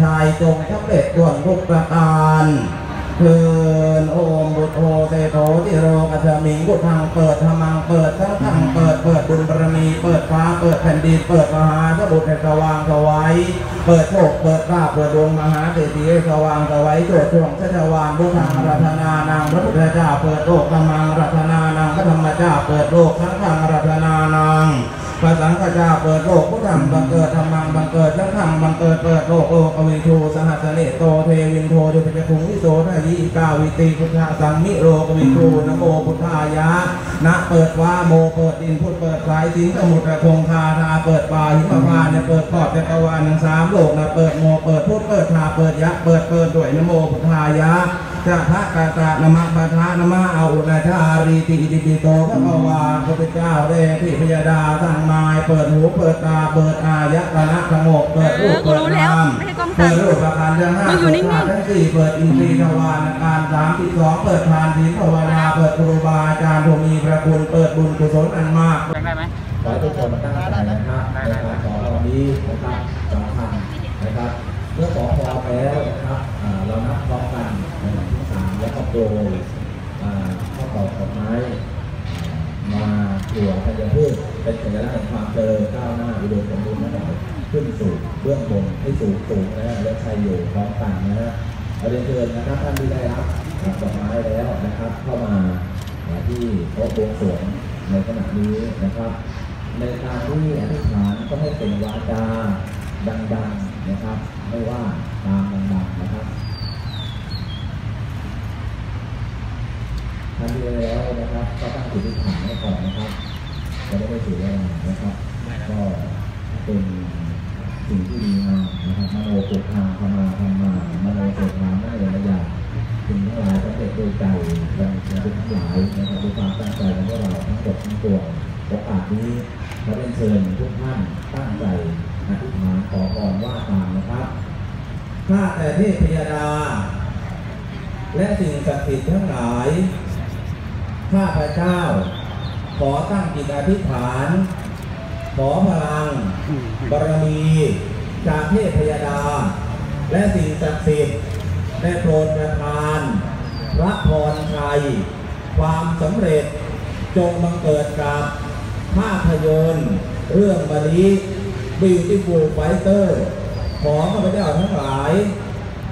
ชายจงสำเร็จด่วนทุกประการเทินโอมบุตโอเตโตติโรกัจมิงบุตทางเปิดธรรมังเปิดทั้งทางเปิดเปิดบุญบารมีเปิดฟ้าเปิดแผ่นดินเปิดมหาสมุทรให้สว่างสวัยเปิดโชคเปิดราบเปิดดวงมหาเศรษฐีสว่างสวัยโจทย์ช่วงชัชวานบุทางรัตนานางพระพุทธเจ้าเปิดโลกธรรมังรัตนานางพระธรรมเจ้าเปิดโลกทั้งทางรัตนานางพระสังฆเจ้าเปิดโลกพุทธังบังเกิดธรรมังบังเกิดสังฆังบังเกิดเปิด โลกโลกอวิชูสหัสเนโตเทวินโทดุปจคุงวิโสทายีกาวิตีพุทธาสังมิโรกวิชูนโมพุทธายะนะเปิดว่าโมเปิดดินพุทธเปิดสายสิงสมุทรคงคาทาเปิดป่าหิมพานเนเปิดขอบจักรวาลทั้งสามโลกนะเปิดโมเปิดพุทธเปิดทาเปิดยะเปิดเปิดด้วยนโมพุทธายะ จะพระกาตะนมะปะทะนมะเอาอุณาชารีติอิติปิโตพระภาวาพระเจ้าเดชที่พยาดาสั่งมายเปิดหูเปิดตาเปิดอายะตนะสงบเปิดรูปเปิดรู้แล้วนามไม่ใช่กล้องสั่เปิดรูปประการทั้งห้าเปิดธาตุทั้งสี่เปิดอินทรีย์ทวารการสามสิบสองเปิดทานศีลภาวนาเปิดครูบาอาจารย์ผู้มีพระคุณเปิดบุญกุศลอันมากได้ไหมขอทุกคนมาตั้งใจนะครับในการขอเราวันนี้นะครับสำคัญนะครับเมื่อขอพรแล้ว โปรยอ่าข้อต่อดอกไม้มาถั่วธัญพืชเป็นสัญลักษณ์แห่งความเจริญก้าวหน้าอุดมสมบูรณ์นะครขึ้นสู่เบื้องบนให้สูงสูงนะฮะและชัยอยู่พร้อมกันนะฮะเราเรียนเชิญนะครับท่านที่ได้รับดอกไม้แล้วนะครับ เข้ามาที่โต๊ะบวงสรวงในขณะนี้นะครับ ในการที่อธิษฐานก็ให้เป็นวาจาดังๆนะครับ ไม่ว่าตามดังๆนะครับ ท่านที่ได้แล้วนะครับก็ตั้งจิตอธิษฐานไว้ก่อนนะครับจะได้ไม่เสียเวลานะครับ ก็เป็นสิ่งที่ดีงามนะครับมโนปุทางธรรมาธรรมามโนเสถามไม่ระยะสิ่งทั้งหลายสำเร็จด้วยใจดังสิ่งทั้งหลายนะครับด้วยความตั้งใจของพวกเราทั้งหมดทั้งปวงโอกาสนี้ขอเรียนเชิญทุกท่านตั้งใจอธิษฐานขอพรว่าตามนะครับข้าแต่เทพยดา และสิ่งศักดิ์สิทธิ์ทั้งหลาย ข้าพระเจ้า ขอตั้งจิตอธิษฐาน ขอพลังบารมีจากเทพยดา และสิ่งศักดิ์สิทธิ์ได้โปรดประทานพระพรชัย ความสำเร็จจงบังเกิดกับภาพยนตร์เรื่องมะลิ Beautiful Fighter ขอข้าพเจ้าทั้งหลาย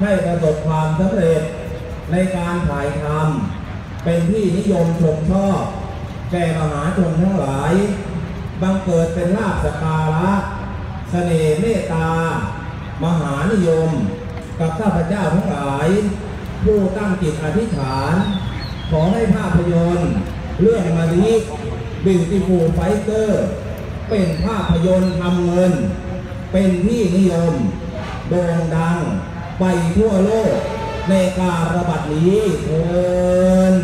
ให้ประสบความสำเร็จในการถ่ายทำ เป็นที่นิยมชมชอบแก่มหาชนทั้งหลาย บังเกิดเป็นลาภสักการะเสน่ห์เมตตา มหานิยม กับข้าพเจ้าทั้งหลาย ผู้ตั้งจิตอธิษฐาน ขอให้ภาพยนตร์ เรื่องมะลิ Beautiful Fighter เป็นภาพยนตร์ทำเงิน เป็นที่นิยม โด่งดัง ไปทั่วโลก ในการระบาดนี้เทิน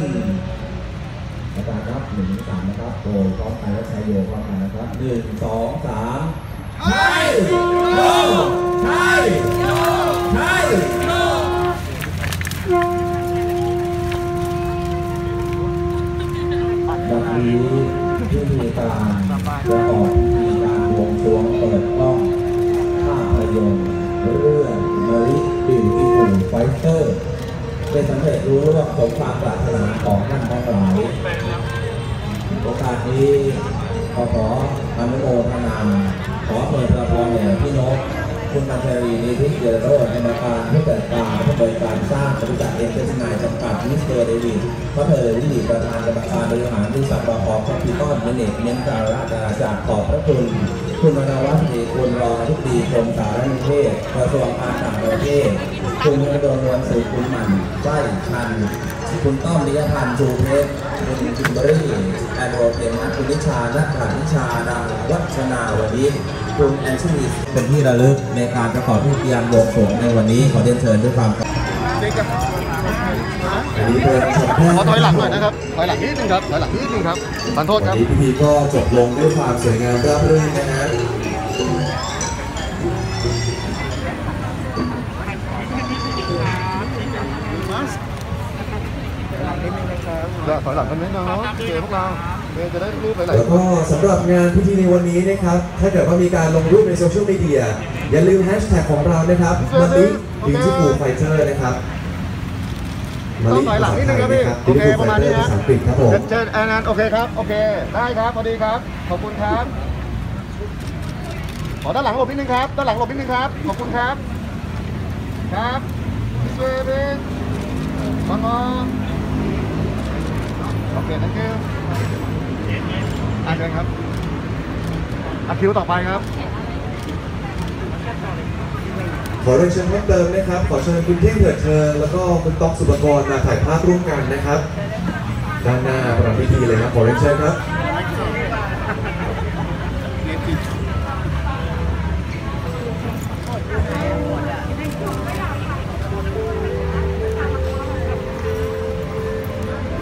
อาจารย์ครับหนึ่งสามนะครับโดยพร้อมกันและไชโยพร้อมกันนะครับหนึ่งสองสามไชโยใช่ใช่วันนี้ที่มีการประกอบพิธีการวงสรวงเปิดกล้องภาพยนตร์เรื่องมะลิ Beautiful Fighter ได้สำเร็จลุล่วงสมความปรารถนาของท่านทั้งหลายโอกาสนี้ขอขออนุโมทนาขอเปิดประพรแด่พี่นกคุณมัญชรีนิธิเจริญโรจน์กรรมการผู้จัดการผู้บริการสร้างบริษัทเอ็นเตอร์นายจำกัดมิสเตอร์เดวิดพระเธอวิลีประธานกรรมการบริหารบริษัทบพแคปิตอลเมเนจเมนต์การราชอาณาจักรขอบพระคุณ คุณมนวัฒนีคุณรองอธิบดีกรมสารนิเทศกระทรวงการต่างประเทศ คุณกระโดนวนสืบคุณหมันไส้ชัน คุณต้อมนิยพันธ์ชูเพชรคุณจิมเบอรี่แอนโรเทมัสคุณนิชานักข่าวนิชาดังวัฒนาวดีคุณแอนชิลีเป็นที่ระลึกในการประกอบพิธีการบวงสรวงในวันนี้ขอเรียนเชิญด้วยความ อันนี้เป็นชมแพทย์ขอถอยหลังหน่อยนะครับ ถอยหลังนิดนึงครับ ถอยหลังนิดนึงครับขอโทษควัรันบนี้พิธีก็จบลงด้วยความสวยงามราบรื่นนะฮะถอยหลังกันนิดนึงเนาะโอเคพวกเราเดี๋ยว จะได้รูปหลายแล้วก็สำหรับงานพิธีในวันนี้นะครับ ถ้าเกิดว่ามีการลงรูปในโซเชียลมีเดีย อย่าลืมแฮชแท็กของเรานะครับมะลิ Beautiful Fighter นะครับๆต้องถอยหลังนิดนึงครับพี่โอเคประมาณนี้ภาฮะษาอังกฤษครับผมเชิญแอนนโอเคครับ โอเค ได้ครับ พอดีครับ ขอบคุณครับ ขอด้านหลังหลบนิดนึงครับ ด้านหลังหลบนิดนึงครับ ขอบคุณครับ ครับพี่เวบินมอนมอนโอเค thank you อ่านเลยครับอะคิวต่อไปครับ ขอเรียนเชิญเพิ่มเติมนะครับ ขอเชิญคุณเท่งเถิดเชิญแล้วก็คุณต๊อกสุปกรณ์มาถ่ายภาพร่วมกันนะครับด้านหน้าประพิธีเลยครับ ขอเรียนเชิญครับ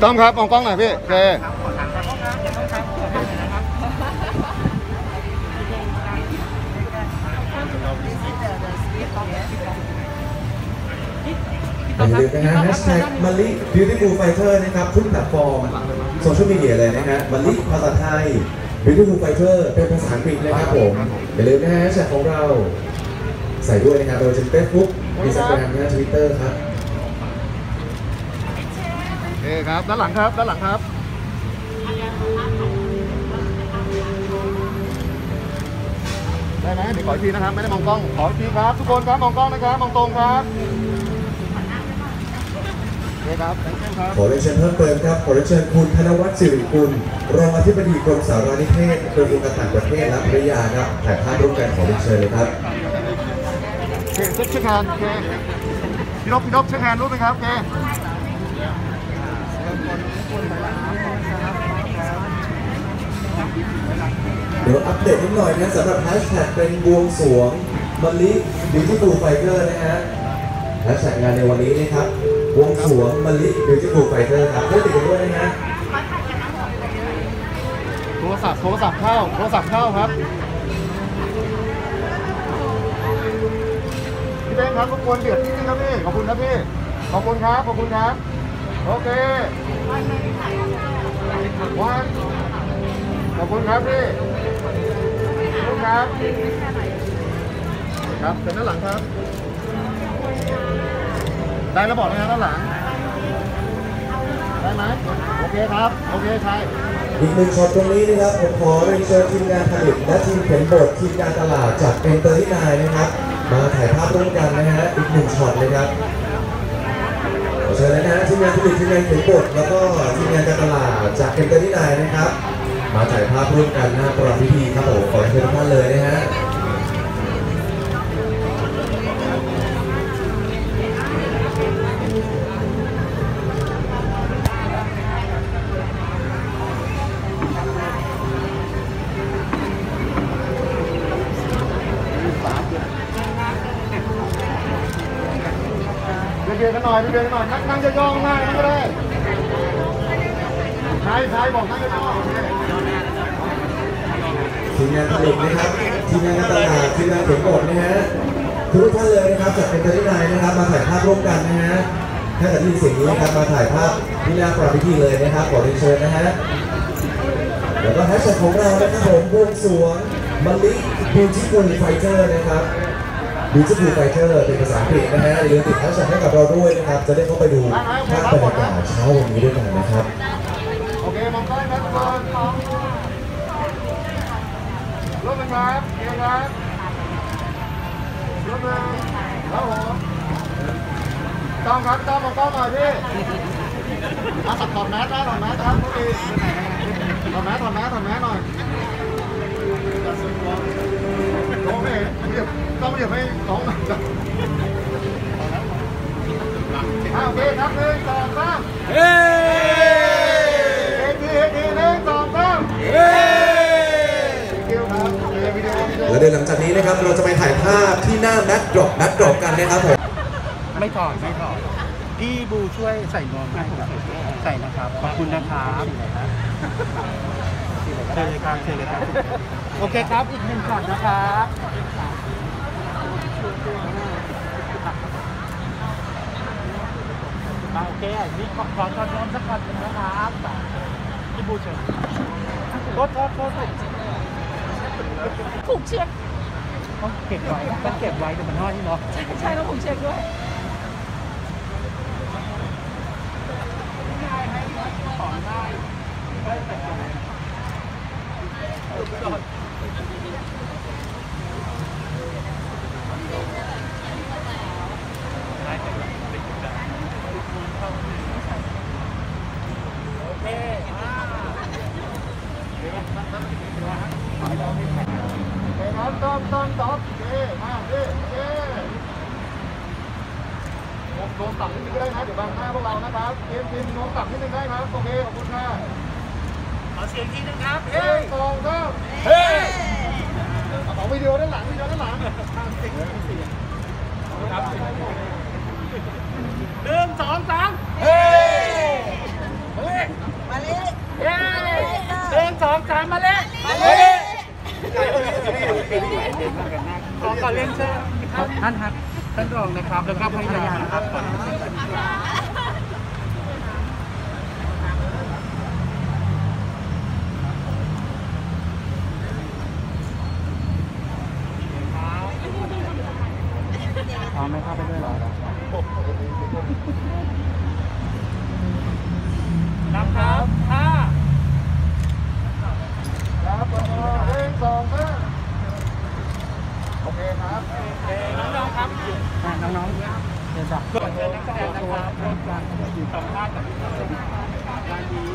ต้อมครับมองกล้องหน่อยพี่โอเค อย่าลืมนะฮะแฮชแท็กม a ลิบิวตี้ฟูลไฟเตอร์นะครับทุกแพลตฟอร์มโซเชียลมีเดียเลยนะฮะม a ลิภาษาไทยบิวตี้ฟูลไฟเตอร์เป็นภาษาอังกฤษนะครับผม อย่าลืมนะฮะแฮชแท็กของเรา ใส่ด้วยนะครับโดยจะเฟซบุ๊กมีสแกรมและทวิตเตอร์ครับโอเคครับ ด้านหลังครับ ด้านหลังครับได้ไหมเดี๋ยวขออีกทีนะครับ ไม่ได้มองกล้อง ขออีกทีครับ ทุกคนครับ มองกล้องนะครับ มองตรงครับโอเคครับ thank you ครับขอเรียนเชิญเพิ่มเติมครับ ขอเรียนเชิญคุณธนวัฒน์สิริกุลรองอธิบดีกรมสารนิเทศกระทรวงการต่างประเทศและภริยาครับถ่ายภาพร่วมกันขอเรียนเชิญเลยครับโอเคเช็ค shake hand โอเคพี่นพพี่นพ shake hand รูปไหมครับโอเคเดี๋ยวอัปเดตนิดหน่อยนะสำหรับแฮชแท็กเป็นบวงสรวงมะลิ Beautiful Fighter นะฮะแฮชแท็กงานในวันนี้นะครับบ วงสรวงมะลิ Beautiful Fighter ครับช่วยติดกันด้วยนะฮะโทรศัพท์โทรศัพท์เข้าโทรศัพท์เข้าครับพี่เบ้งครับรบกวนเบียดนิดนึงครับพี่ขอบคุณครับพี่ขอบคุณครับขอบคุณครับโอเควันขอบคุณครับพี่ขอบคุณครับครับเป็นด้านหลังครับ ได้แล้วบอกนะครับด้านหลัง ได้ไหมโอเคครับ โอเคใช่อีกหนึ่งช็อตตรงนี้นะครับ ผมขอเรียนเชิญทีมงานผลิตและทีมเขียนบททีมการตลาดจากเอ็นเตอร์ที่นายนะครับ มาถ่ายภาพร่วมกันนะฮะอีกหนึ่งช็อตเลยครับขอเชิญเลยนะฮะทีมงานผลิตทีมงานเขียนบทแล้วก็ทีมงานการตลาดจากเอ็นเตอร์ที่นายนะครับ มาถ่ายภาพร่วมกันหน้าปะรำพิธีครับผมขอเชิญทุกท่านเลยนะฮะ เบียดกันหน่อยเบียดกันหน่อยนั่งนั่งจะยองหน้านั่งก็ได้ใครใครบอกนั่งยองทีมงานผลิตนะครับทีมงานตลาดทีมงานเขียนบทนะฮะทุกท่านเลยนะครับจากเอ็นเตอร์ที่นายนะครับ มาถ่ายภาพร่วมกันนะฮะถ้าเกิดที่สิ่งนี้นะครับมาถ่ายภาพที่หน้าปะรำพิธีเลยนะครับขอเรียนเชิญนะฮะแล้วก็แฮชแท็กของเรานะครับผมบวงสรวงมะลิ Beautiful Fighter นะครับ บิวตี้ฟูไฟเตอร์เป็นภาษาอังกฤษนะฮะอย่าลืมติดแฮชแท็กให้กับเราด้วยนะครับ จะได้เข้าไปดูภาพบรรยากาศเช้าวันนี้ด้วยกันนะครับ โอเคมองกล้องนะทุกคนรูปนะครับโอเคครับรูปหนึ่งครับผมต้องครับต้องมองกล้องหน่อยพี่เอาสักถอดแมสนะถอดแมสครับทุกทีถอดแมสถอดแมสถอดแมสหน่อยโอเคเดี๋ยว ต้องเดี๋ยวให้น้องหน่อยจ้ะอะโอเคครับหนึ่งสองสามเฮ้เฮ้ดีเฮ้ดีหนึ่งสองสามเฮ้แล้วเดี๋ยวหลังจากนี้นะครับเราจะไปถ่ายภาพที่หน้า backdrop backdrop กันนะครับผมไม่ถอดไม่ถอดพี่บูช่วยใส่นวมให้ผมใส่นะครับ ขอบคุณนะครับเชิญเลยครับเชิญเลยครับ โอเคครับ อีกหนึ่งช็อตนะครับ โอเคนี่ขอขอช็อตนวมสักช็อตหนึ่งนะครับพี่บูเชิญโทษโทษโทษผูกเชือกต้องเก็บไว้ต้องเก็บไว้เดี๋ยวมันห้อยเนาะใช่ใช่ต้องผูกเชือกด้วยโอเคครับต้อมต้อมต้อม โอเคมาพี่โอเคโน้มต่ำนิดนึงก็ได้นะเดี๋ยวบังหน้าพวกเรานะครับทีมทีมโน้มต่ำนิดนึงได้ครับโอเคขอบคุณค่ะขอเสียงทีนึงครับเฮ้ยสองสามเฮ้ยเอาวิดีโอด้านหลังวิดีโอด้านหลังหนึ่งสองสามเฮ้มาเลยมาเลยเฮ้หนึ่งสองสามมาเลยมาเลย ขอขอเรียนเชิญท่านครับท่านรองนะครับ แล้วก็ภรรยานะครับ พร้อมไหมครับไปด้วยเหรอนับครับห้า ครับหนึ่งสองสามโอเคครับ น้องๆครับน้องๆเดี๋ยวจับเชิญนักแสดงนะครับร่วมกันสัมภาษณ์กับพี่ ต๊อบด้านนี้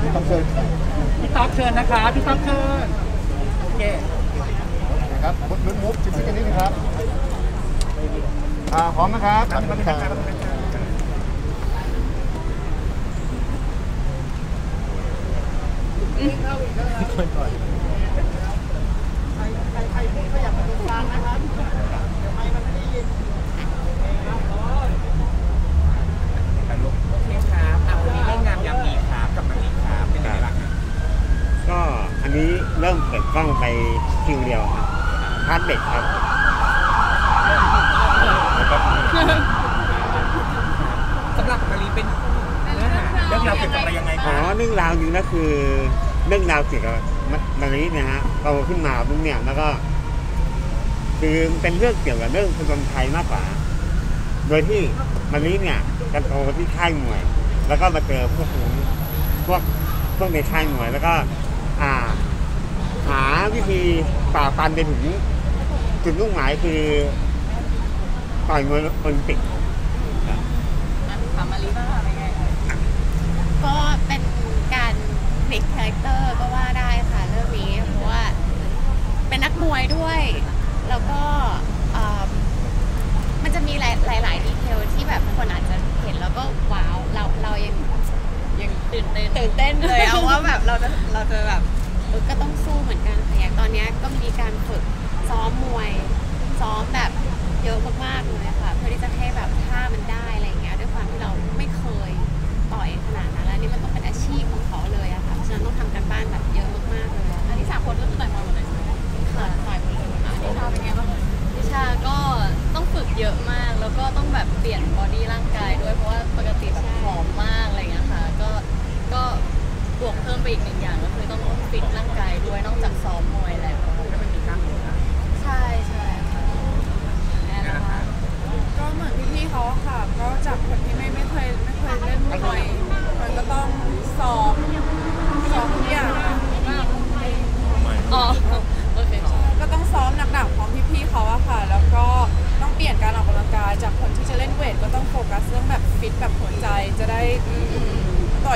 พี่ต๊อบเชิญพี่ต๊อบเชิญนะครับพี่ต๊อบเชิญโอเคนะครับมุดมุดมุดชิมซิกันนิดนึงครับอ่าพร้อมนะครับขอบคุณครับก็อันนี้เริ่มเปิด กล้องไปคิวเดียวครับ part เด็กครับสำหรับมารีเป็นเนื้อหาเรื่องราวเกี่ยวกับอะไรยังไงอ๋อเรื่องราวจริงก็คือเรื่องราวเกี่ยวกับมะลิเนี่ยฮะโตขึ้นมาปุ๊บเนี่ยแล้วก็คือเป็นเรื่องเกี่ยวกับเรื่องผจญภัยมากกว่า โดยที่มะลิเนี่ยจะโตที่ค่ายมวย แล้วก็มาเจอพวกนู้นพวกพวกในค่ายมวยแล้วก็ อ่าหาวิธีฝ่าฟันไปถึงจุดมุ่งหมายคือต่อยมวยโอลิมปิกถามมะลิบ้างค่ะเป็นไงก็เป็นการพลิก character ก็ว่าได้ค่ะเรื่องนี้เพราะว่าเป็นนักมวยด้วย แล้วก็เอิ่มมันจะมีหลายหลายๆดีเทลที่แบบคนอาจจะเห็นแล้วก็ว้าวเราเรายังยังตื่นเต้นตื่นเต้นเลยเอาว่าแบบเราจะเราจะแบบเออ ก็ต้องสู้เหมือนกันค่ะอย่างตอนนี้ก็มีการฝึกซ้อมม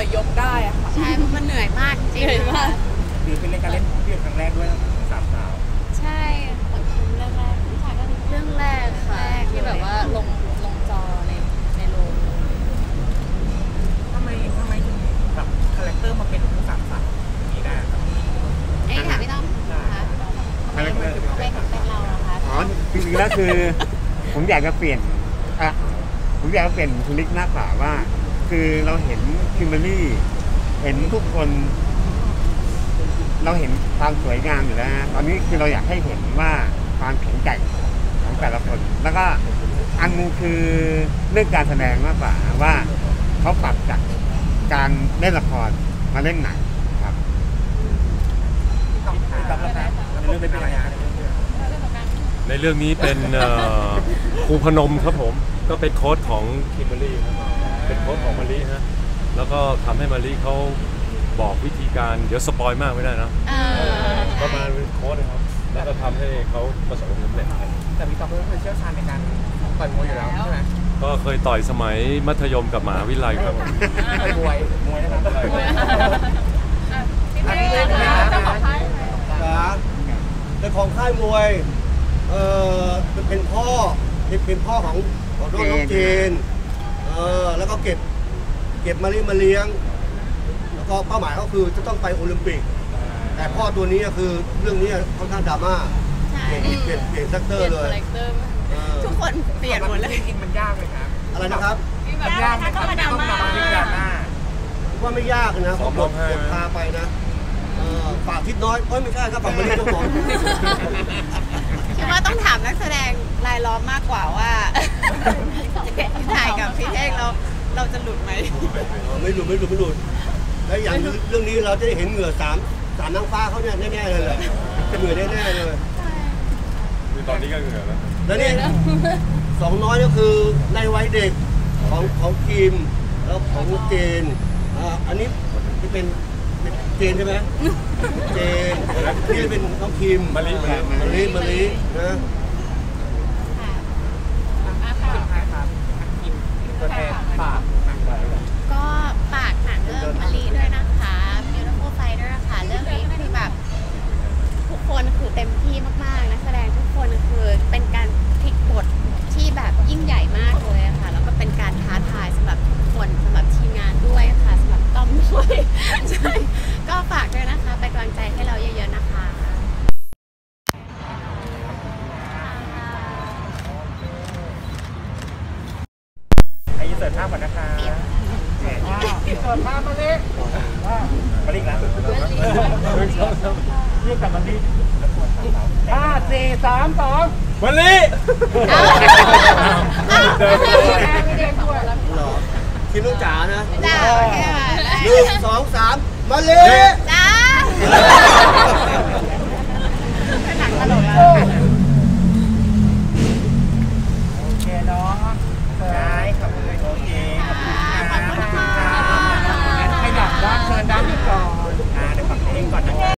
อยยกได้อะค่ะ ใช่เพราะมันเหนื่อยมากจริงๆเหนื่อยมาก ถือเป็นรายการเล่นเพียงครั้งแรกด้วยสามสาวใช่เรื่องแรกนิชาก็เรื่องแรกค่ะแรกเลยที่แบบว่าลงลงจอในในโรงทำไมทำไมถึงแบบคาแรคเตอร์มาเป็นสามสาวนี้ได้ครับไอ้ค่ะพี่ต้อมนะคะคาแรคเตอร์เป็นเป็นเราเหรอคะอ๋อจริงๆแล้วคือ ผมอยากจะเปลี่ยนอะผมอยากจะเปลี่ยนบุคลิกมากกว่าว่า คือเราเห็นคิมเบอรี่ เห็นทุกคน เราเห็นความสวยงามอยู่แล้วนะตอนนี้คือเราอยากให้เห็นว่าความแข็งแกร่งของแต่ละคน แล้วก็อันนึงคือเรื่องการแสดงมากกว่าว่าเขาปรับจากการเล่นละครมาเล่นหนังครับในเรื่องนี้เป็นเอ่อครูพนมครับผม ก็เป็นโค้ชของคิมเบอร์ลี่ครับ เป็นโค้ชของมะลิฮะแล้วก็ทำให้มารีเขาบอกวิธีการเดี๋ยว spoil มากไม่ได้นะเออประมาณเป็นโค้ชนะครับแล้วก็ทำให้เขาประสบความสำเร็จแต่พี่ต๊อบก็เคยเชี่ยวชาญในการต่อยมวยอยู่แล้วใช่ไหมก็เคยต่อยสมัยมัธยมกับมหาวิทยาลัยครับผม ต่อยมวยมวยนะครับพี่เต้นะคะเจ้าของค่ายนะเป็นของค่ายมวย เออเป็นพ่อเป็นเป็นพ่อของของน้องน้องเจนเออแล้วก็เก็บเก็บมาเลี้ยงมาเลี้ยง แล้วก็เป้าหมายก็คือจะต้องไปโอลิมปิก แต่พ่อตัวนี้ก็คือเรื่องนี้ค่อนข้างดราม่าใช่เปลี่ยนเปลี่ยนเปลี่ยนเซกเตอเปลี่ร์ยนเลย characterมากเออทุกคนเปลี่ยนหมดเลยจริงๆมันยากเลยครับอะไรนะครับที่แบบยากไหมครับต้องมาพิจารณาว่าไม่ยากนะเขาบทบทพาไปนะเออฝากทิศน้อยเอ้ยไม่ใช่ครับฝากมาเลี้ยงเจ้าของคิดว่าต้องถามนักแสดงรายล้อมมากกว่าว่า เราจะหลุดไหมเออไม่หลุดไม่หลุดไม่หลุดแล้วอย่างเรื่องนี้เราจะได้เห็นเหงื่อสามสามนางฟ้าเขาเนี่ยแน่ๆเลยแหละเหงื่อแน่ๆเลยคือตอนนี้ก็เหงื่อแล้วแล้วนี่สองน้อยก็คือในวัยเด็กของของคิมแล้วของเจนอ่าอันนี้ที่เป็นเป็นเจนใช่ไหมเจนนี่เป็นน้องคิมมะลิมะลิมะลินะตัว นี้มาลิกนะเลยรียกเลับมาลิกห้าสี่สามสองมาลิคือลูกจ๋าลยจ้าหนึ่งสองสามมาลิจ้าขนาดเลกเล้ว